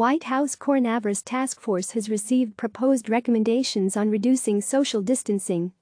White House Coronavirus Task Force has received proposed recommendations on reducing social distancing.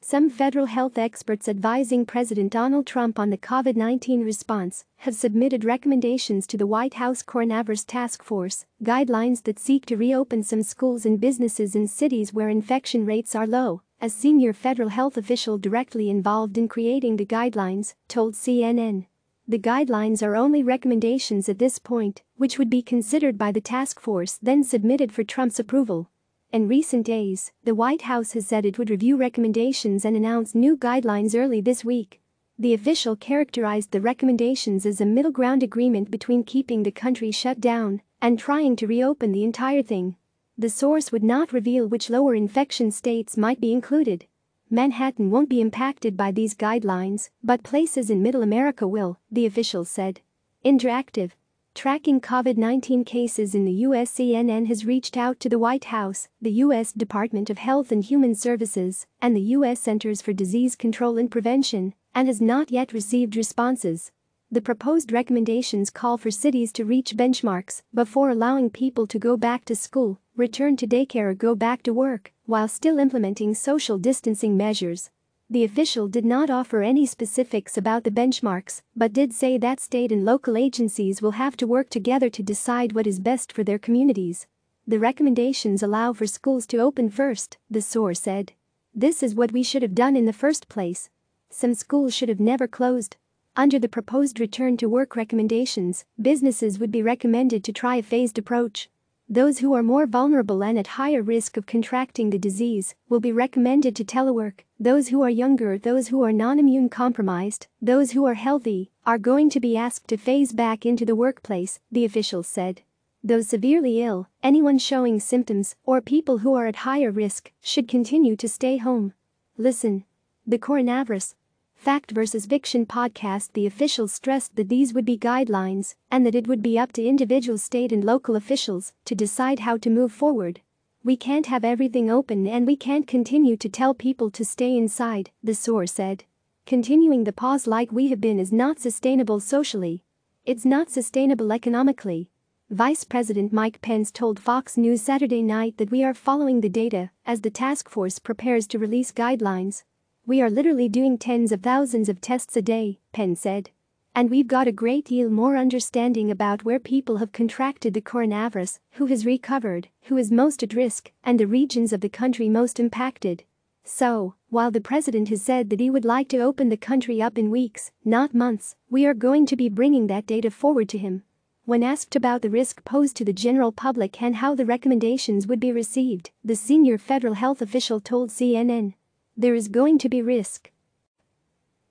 Some federal health experts advising President Donald Trump on the COVID 19 response have submitted recommendations to the White House Coronavirus Task Force, guidelines that seek to reopen some schools and businesses in cities where infection rates are low, a senior federal health official directly involved in creating the guidelines told CNN. The guidelines are only recommendations at this point, which would be considered by the task force then submitted for Trump's approval. In recent days, the White House has said it would review recommendations and announce new guidelines early this week. The official characterized the recommendations as a middle ground agreement between keeping the country shut down and trying to reopen the entire thing. The source would not reveal which lower infection states might be included. Manhattan won't be impacted by these guidelines, but places in Middle America will, the officials said. Interactive. Tracking COVID 19 cases in the U.S. CNN has reached out to the White House, the U.S. Department of Health and Human Services, and the U.S. Centers for Disease Control and Prevention, and has not yet received responses. The proposed recommendations call for cities to reach benchmarks before allowing people to go back to school, return to daycare or go back to work, while still implementing social distancing measures. The official did not offer any specifics about the benchmarks, but did say that state and local agencies will have to work together to decide what is best for their communities. The recommendations allow for schools to open first, the source said. This is what we should have done in the first place. Some schools should have never closed. Under the proposed return to work recommendations, businesses would be recommended to try a phased approach. Those who are more vulnerable and at higher risk of contracting the disease will be recommended to telework. Those who are younger, those who are non immune compromised, those who are healthy, are going to be asked to phase back into the workplace, the officials said. Those severely ill, anyone showing symptoms, or people who are at higher risk should continue to stay home. Listen. The coronavirus, Fact vs. Fiction podcast, the officials stressed that these would be guidelines and that it would be up to individual state and local officials to decide how to move forward. We can't have everything open and we can't continue to tell people to stay inside, the source said. Continuing the pause like we have been is not sustainable socially. It's not sustainable economically. Vice President Mike Pence told Fox News Saturday night that we are following the data as the task force prepares to release guidelines we are literally doing tens of thousands of tests a day, Pence said. And we've got a great deal more understanding about where people have contracted the coronavirus, who has recovered, who is most at risk, and the regions of the country most impacted. So, while the president has said that he would like to open the country up in weeks, not months, we are going to be bringing that data forward to him. When asked about the risk posed to the general public and how the recommendations would be received, the senior federal health official told CNN. There is going to be risk.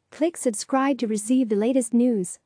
Click subscribe to receive the latest news.